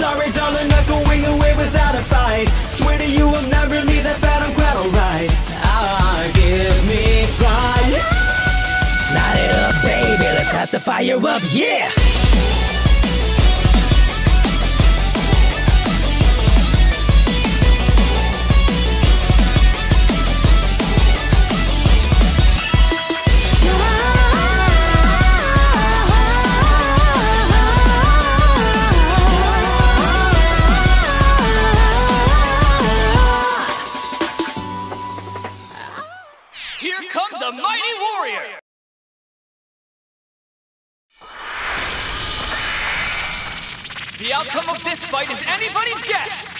sorry, darling, not going away without a fight. Swear to you, I'm not really that bad, I'm quite alright. Ah, give me fire. Light it up, baby, let's light the fire up, yeah. outcome of this fight is anybody's guess.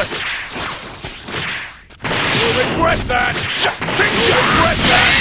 us! You'll regret that! You'll regret that!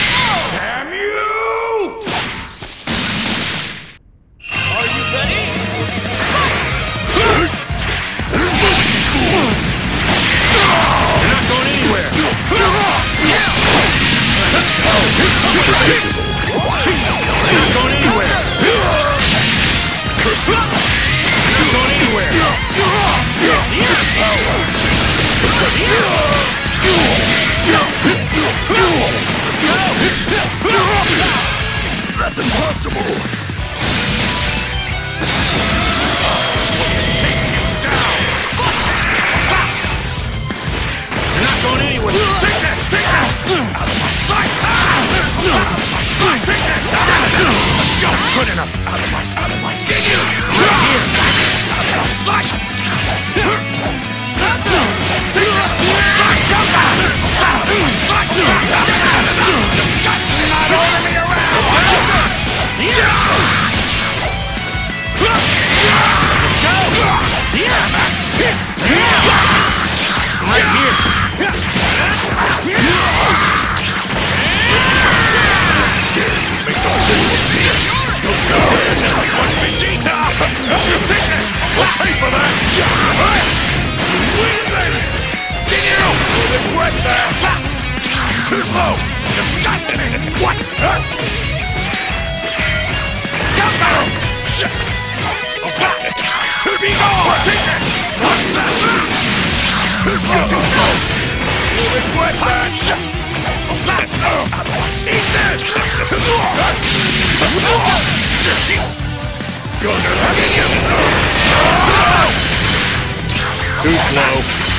Stick you! Right here! didn't! Ha! Too slow! Disgusting! What? Huh? Down barrel! Shit! To be gone! Take this! Success! Too slow! Too slow! Didn't work! Shit! Too slow!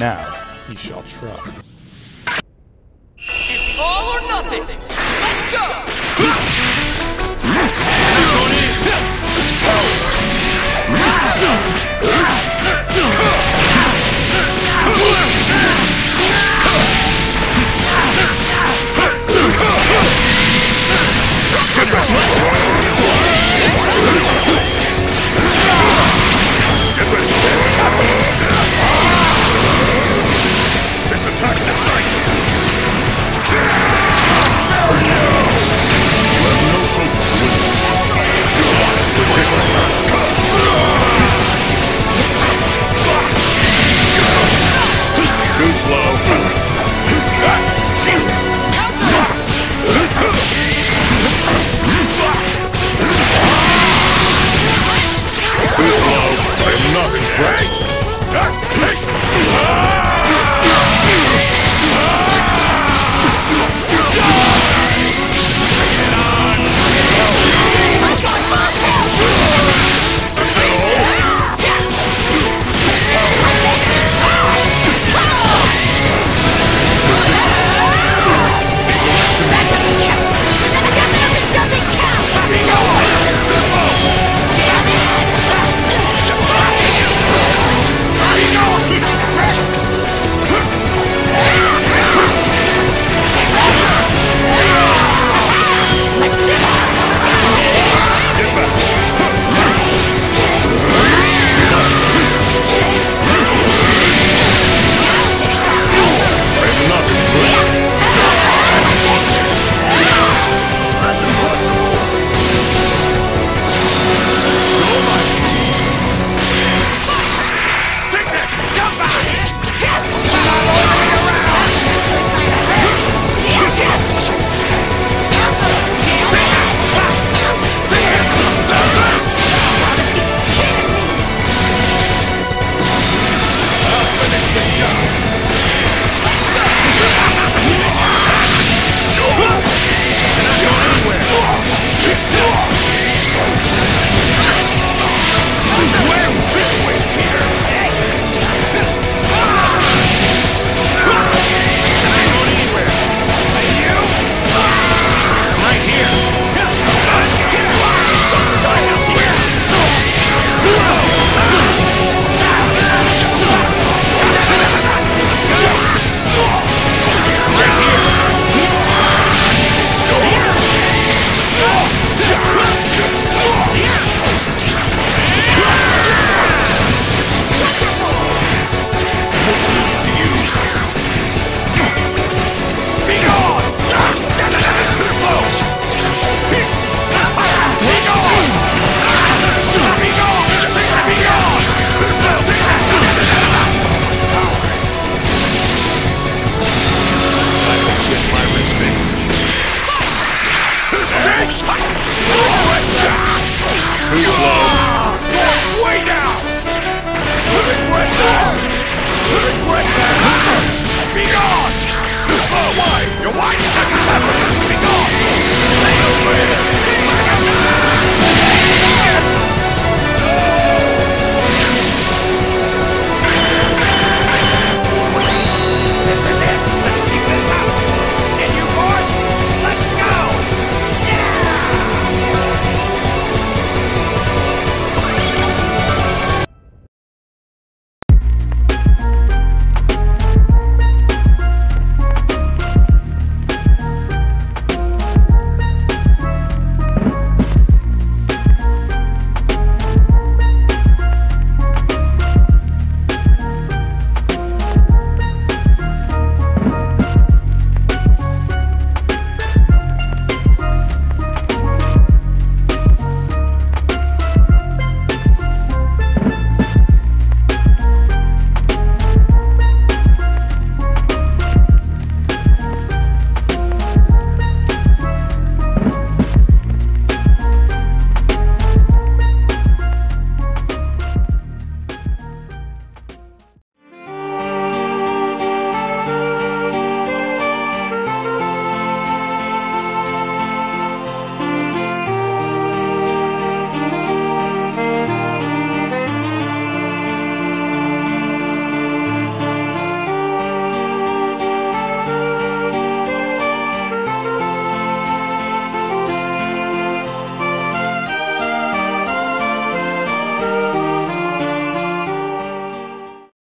now he shall try. It's all or nothing! Let's go!